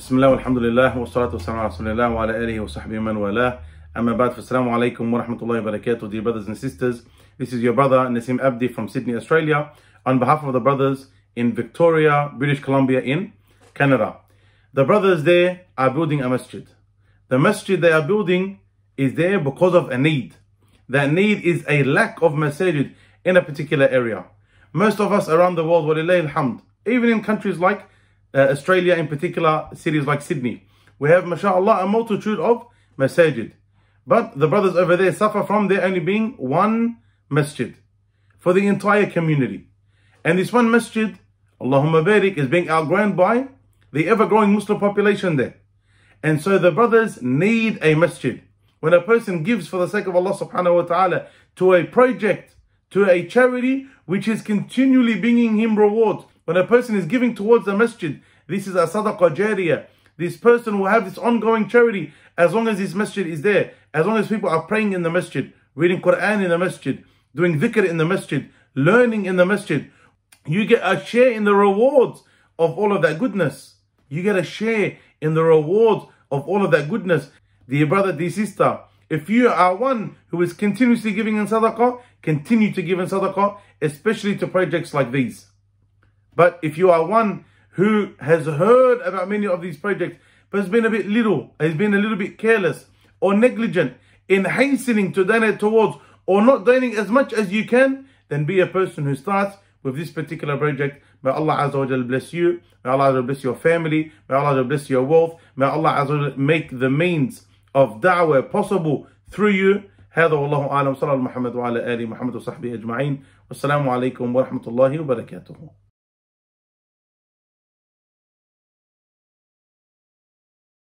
بسم الله والحمد لله والصلاة والسلام على رسول الله وعلى آله وصحبه من والاه أما بعد فالسلام عليكم ورحمة الله وبركاته dear brothers and sisters. This is your brother Naseem Abdi from Sydney Australia on behalf of the brothers in Victoria British Columbia in Canada. The brothers there are building a masjid. The masjid they are building is there because of a need. That need is a lack of masjid in a particular area. Most of us around the world, walillahi alhamd, even in countries like uh, Australia in particular, cities like Sydney. We have, mashallah, a multitude of masajid. But the brothers over there suffer from there only being one masjid for the entire community. And this one masjid, Allahumma barik, is being outgrown by the ever-growing Muslim population there. And so the brothers need a masjid. When a person gives for the sake of Allah subhanahu wa ta'ala to a project, to a charity, which is continually bringing him rewards, when a person is giving towards a masjid, this is a sadaqah jariyah. This person will have this ongoing charity as long as this masjid is there. As long as people are praying in the masjid, reading Quran in the masjid, doing dhikr in the masjid, learning in the masjid. You get a share in the rewards of all of that goodness. You get a share in the rewards of all of that goodness. Dear brother, dear sister, if you are one who is continuously giving in sadaqah, continue to give in sadaqah, especially to projects like these. But if you are one who has heard about many of these projects, but has been a bit little, has been a little bit careless or negligent in hastening to donate towards or not donating as much as you can, then be a person who starts with this particular project. May Allah Azza wa Jal bless you. May Allah Azza wa bless your family. May Allah Azza wa bless your wealth. May Allah Azza wa make the means of da'wah possible through you. هذا والله أعلم صلى الله محمد وعلى آله محمد وصحبه أجمعين والسلام عليكم ورحمة الله وبركاته